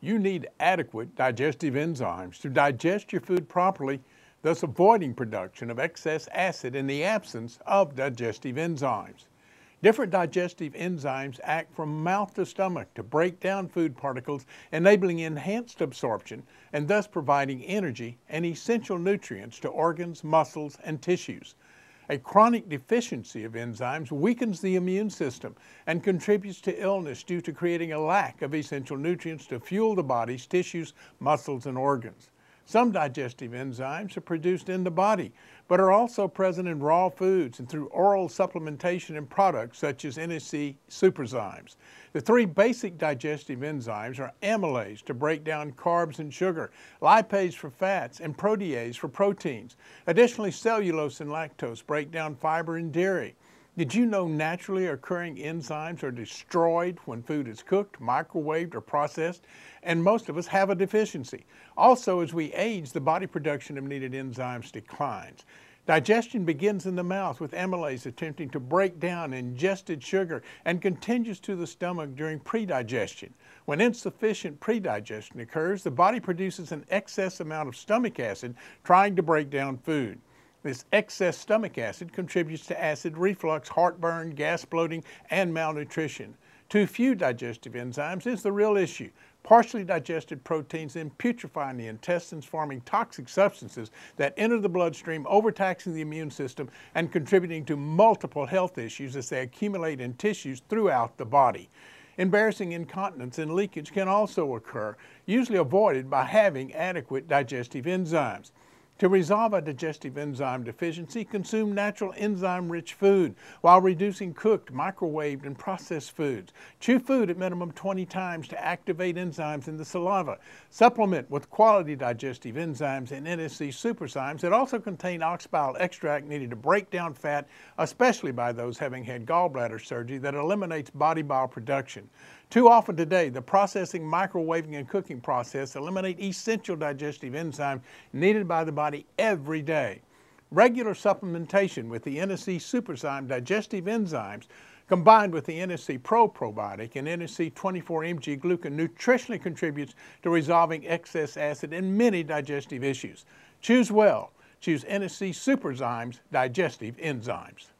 You need adequate digestive enzymes to digest your food properly, thus avoiding production of excess acid in the absence of digestive enzymes. Different digestive enzymes act from mouth to stomach to break down food particles, enabling enhanced absorption and thus providing energy and essential nutrients to organs, muscles, and tissues. A chronic deficiency of enzymes weakens the immune system and contributes to illness due to creating a lack of essential nutrients to fuel the body's tissues, muscles, and organs. Some digestive enzymes are produced in the body, but are also present in raw foods and through oral supplementation in products such as NSC Superzymes. The three basic digestive enzymes are amylase to break down carbs and sugar, lipase for fats, and protease for proteins. Additionally, cellulase and lactase break down fiber and dairy. Did you know naturally occurring enzymes are destroyed when food is cooked, microwaved, or processed? And most of us have a deficiency. Also, as we age, the body production of needed enzymes declines. Digestion begins in the mouth with amylase attempting to break down ingested sugar and continues to the stomach during predigestion. When insufficient predigestion occurs, the body produces an excess amount of stomach acid trying to break down food. This excess stomach acid contributes to acid reflux, heartburn, gas bloating, and malnutrition. Too few digestive enzymes is the real issue. Partially digested proteins then putrefy in the intestines, forming toxic substances that enter the bloodstream, overtaxing the immune system and contributing to multiple health issues as they accumulate in tissues throughout the body. Embarrassing incontinence and leakage can also occur, usually avoided by having adequate digestive enzymes. To resolve a digestive enzyme deficiency, consume natural enzyme-rich food while reducing cooked, microwaved, and processed foods. Chew food at minimum 20 times to activate enzymes in the saliva. Supplement with quality digestive enzymes and NSC Superzymes that also contain ox bile extract needed to break down fat, especially by those having had gallbladder surgery that eliminates body bile production. Too often today, the processing, microwaving, and cooking process eliminate essential digestive enzymes needed by the body every day. Regular supplementation with the NSC Superzyme digestive enzymes combined with the NSC Pro probiotic and NSC 24-MG glucan nutritionally contributes to resolving excess acid and many digestive issues. Choose well. Choose NSC Superzymes digestive enzymes.